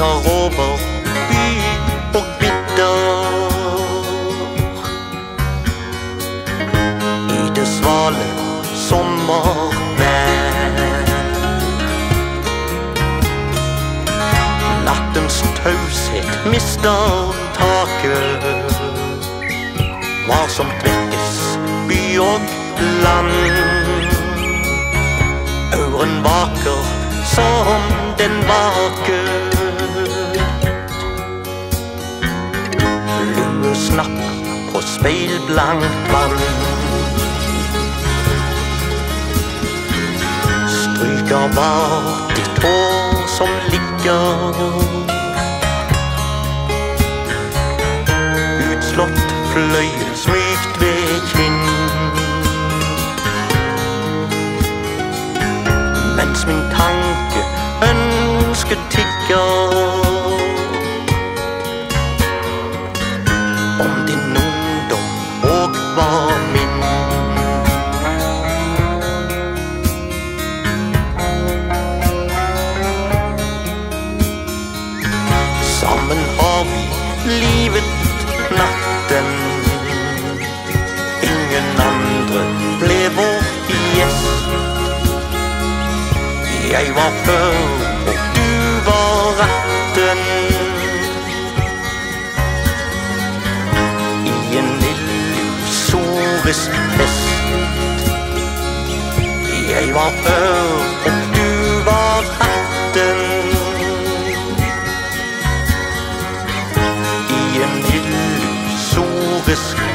av over by og bitter I det svale sommervær. Nattens taushet mister taket. Varsomt vekkes by og land. Auren vaker som den vaker. På speilblankt vann. Stryker bak ditt hår som ligger Utslått fløyel Jeg var før, og du var retten. I en illusorisk fest. Jeg var før, og du var retten. I en illusorisk fest.